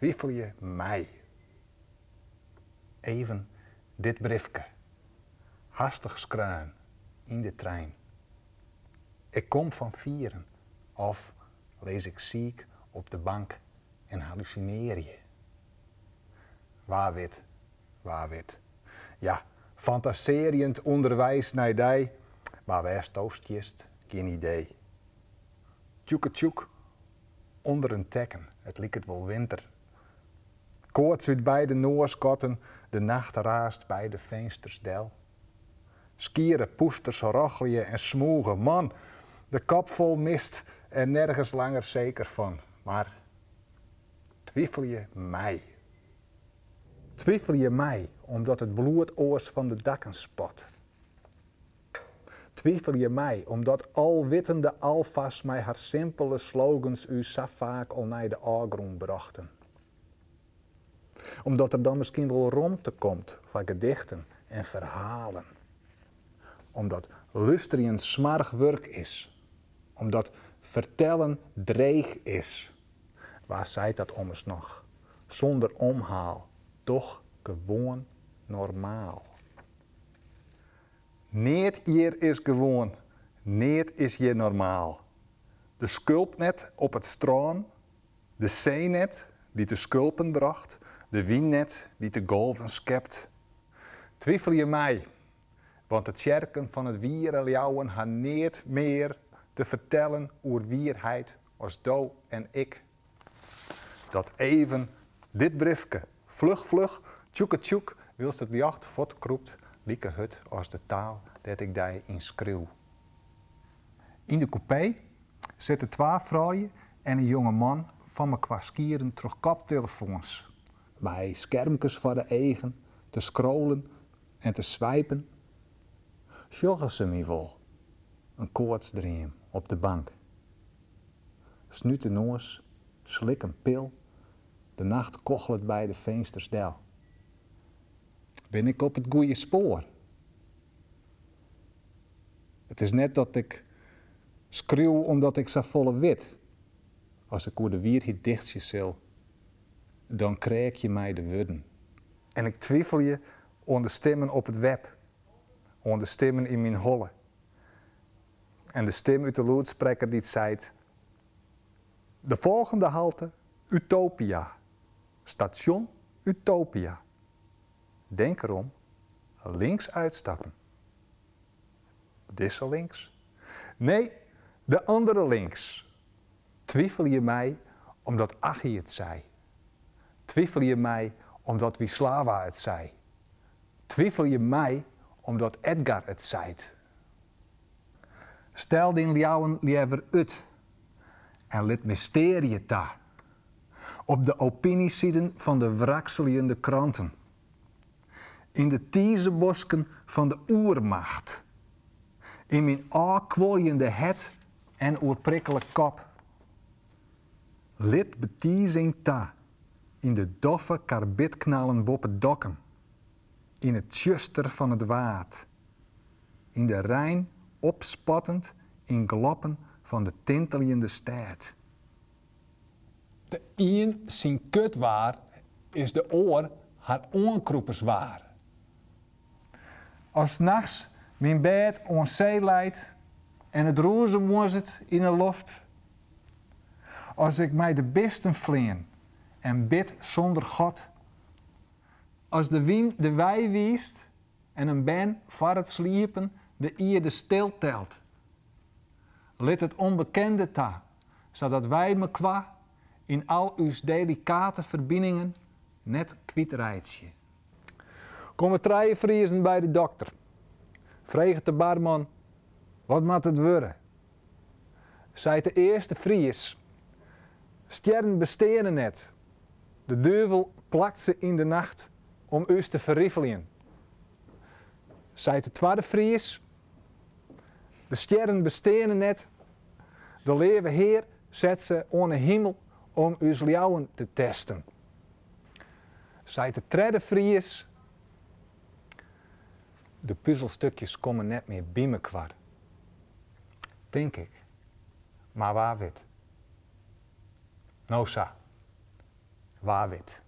twijfel je mij? Even dit briefke. Hastig skruin in de trein. Ik kom van vieren. Of lees ik ziek op de bank en hallucineer je. Waar wit, waar wit. Ja, fantaserend onderwijs naar die, maar waar toostjest, geen idee. Tjoeke tjoek, onder een tekken, het liep het wel winter. Koorts uit beide noorskotten, de nacht raast bij de venstersdel. Skieren, poesters, rochelien en smoegen, man, de kop vol mist en nergens langer zeker van. Maar twijfel je mij? Twijfel je mij omdat het bloed oors van de dakken spot? Twijfel je mij omdat alwittende alfa's mij haar simpele slogans u zo vaak al naar de agrond brachten? Omdat er dan misschien wel romte komt van gedichten en verhalen. Omdat lustrien smarg werk is. Omdat vertellen dreig is. Waar zei dat ommers nog? Zonder omhaal, toch gewoon normaal. Niet hier is gewoon, niet is hier normaal. De sculpnet op het stroom, de zeenet die te sculpen bracht, de wiennet die te golven skept. Twijfel je mij, want het tjerken van het wieren jouwen haar niet meer te vertellen oer wierheid als do en ik. Dat even dit briefke, vlug vlug, tjoeke tjoek, wilst het jacht voortkroept, lieke hut als de taal dat ik die in schreeuw. In de coupé zitten twee vrouwen en een jonge man van me qua skieren terug kaptelefoons. Bij schermkes voor de eigen, te scrollen en te swipen. Sjoggen ze me wel. Een koortsdream op de bank. Snuut de noos, slik een pil, de nacht kochelt bij de venstersdel. Ben ik op het goede spoor? Het is net dat ik schreeuw omdat ik zo volle wit. Als ik oer de wierhiet dichtje zil, dan krijg je mij de wudden. En ik twijfel je onder de stemmen op het web, onder de stemmen in mijn holle. En de stem uit de luidspreker die zei: De volgende halte, Utopia. Station Utopia. Denk erom, links uitstappen. Deze links? Nee, de andere links. Twijfel je mij omdat Achie het zei? Twijfel je mij omdat Wisława het zei? Twijfel je mij omdat Edgar het zei? Stel den jouwen liever uit en let mysterie ta. Op de opiniesiden van de wrakseliende kranten. In de tiezebosken van de oermacht. In mijn aankwoljende het en oerprikkelijk kop. Lid betiezing ta. In de doffe karbitknallen boppen dokken. In het tjuster van het waad. In de Rijn opspattend in gloppen van de tinteljende stad. De een zijn kut waar, is de oor haar onkroepers waar. Als nachts mijn bed on zee leidt en het roze het in de loft. Als ik mij de besten vleen en bid zonder God. Als de wind de wei wiest en een ben voor het sliepen de ierde stil telt. Lid het onbekende ta, zodat wij me qua in al uw delicate verbindingen net kwijtrijtje. Komen treien vriezen bij de dokter. Vreeg de barman, wat moet het worden? Zij de eerste vries. Sterren bestenen net. De duivel plakt ze in de nacht om u te verriffelen. Zij de tweede. De sterren bestenen net. De leven Heer zet ze de hemel om uw ljouwen te testen. Zij de derde vries. De puzzelstukjes komen net meer bij me kwar. Denk ik. Maar waar wit? Nou wahr wird.